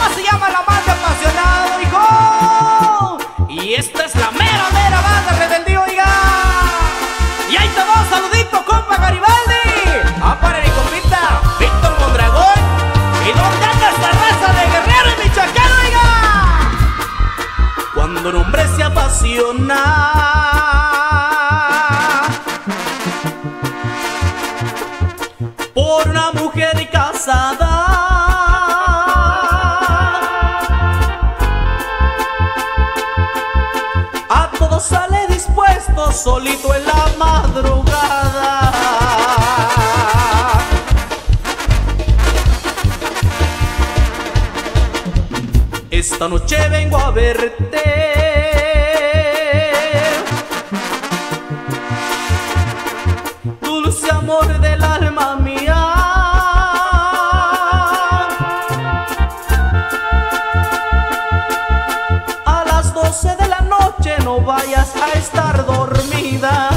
tema se llama La Banda Apasionada, hijo. Y esta es la mera, mera banda rebeldía, oiga. Y ahí te va, saludito, compa Garibaldi. Ah, para mi compita, Víctor Mondragón. ¿Y dónde anda esta raza de guerrero y michoacán, oiga? Cuando un hombre se apasiona. Por una mujer casada. Solito en la madrugada. Esta noche vengo a verte. No vayas a estar dormida.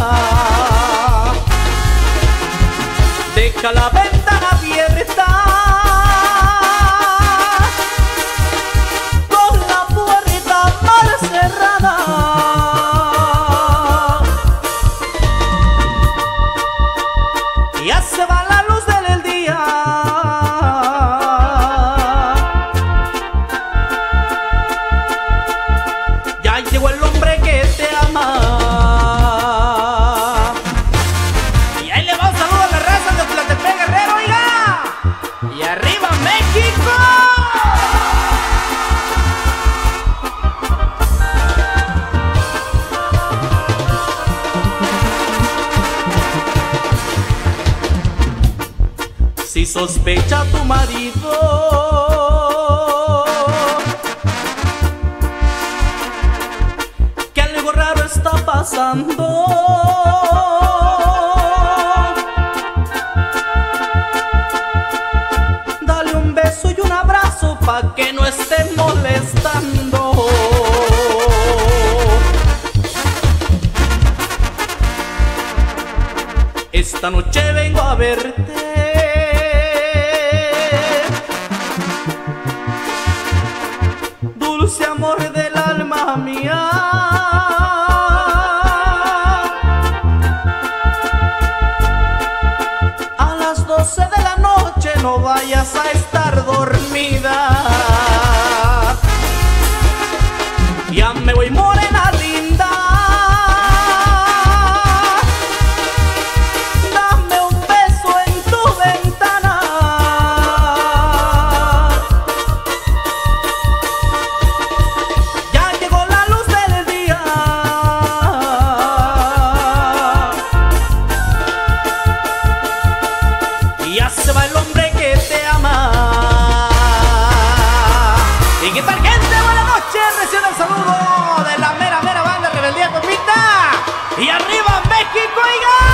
Deja la ventana abierta. Si sospecha tu marido que algo raro está pasando. Dale un beso y un abrazo pa' que no esté molestando. Esta noche vengo a verte. Dulce amor del alma mía. A las 12 de la noche no vayas a estar dormida. y ya se va el hombre que te ama. Y qué tal gente, buenas noches, recién el saludo de la mera mera banda Rebeldía Copita y arriba México y